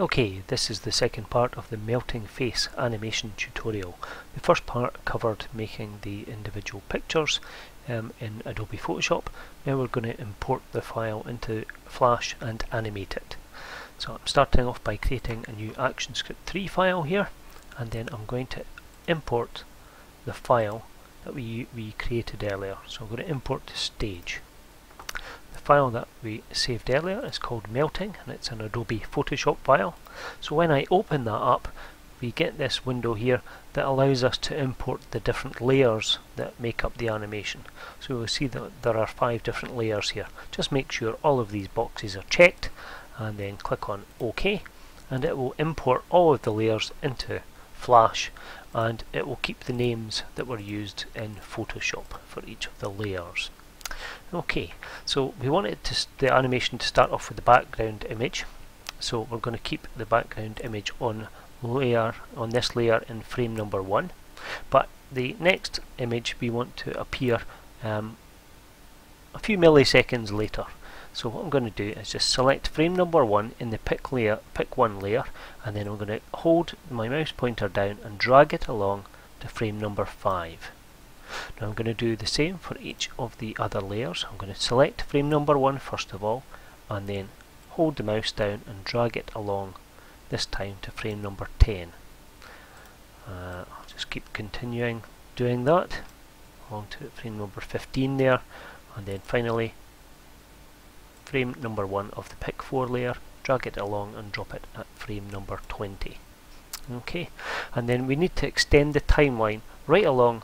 Okay, this is the second part of the melting face animation tutorial. The first part covered making the individual pictures um, in Adobe Photoshop. Now we're going to import the file into Flash and animate it. So I'm starting off by creating a new ActionScript 3 file here and then I'm going to import the file that we, we created earlier. So I'm going to import the stage file that we saved earlier is called melting and it's an Adobe Photoshop file. So when I open that up we get this window here that allows us to import the different layers that make up the animation. So we'll see that there are five different layers here. Just make sure all of these boxes are checked and then click on OK and it will import all of the layers into Flash and it will keep the names that were used in Photoshop for each of the layers. Okay, so we wanted to the animation to start off with the background image. So we're going to keep the background image on layer on this layer in frame number one. But the next image we want to appear um, a few milliseconds later. So what I'm going to do is just select frame number one in the pick layer, pick one layer, and then I'm going to hold my mouse pointer down and drag it along to frame number five. Now I'm going to do the same for each of the other layers. I'm going to select frame number one first of all and then hold the mouse down and drag it along this time to frame number 10. Uh, I'll just keep continuing doing that along to frame number 15 there and then finally frame number 1 of the pick 4 layer drag it along and drop it at frame number 20 okay and then we need to extend the timeline right along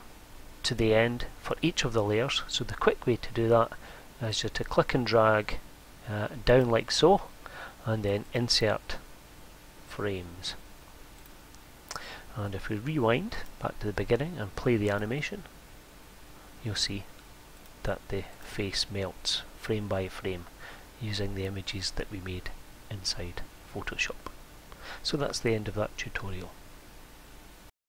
to the end for each of the layers. So the quick way to do that is just to click and drag uh, down like so and then insert frames. And if we rewind back to the beginning and play the animation, you'll see that the face melts frame by frame using the images that we made inside Photoshop. So that's the end of that tutorial.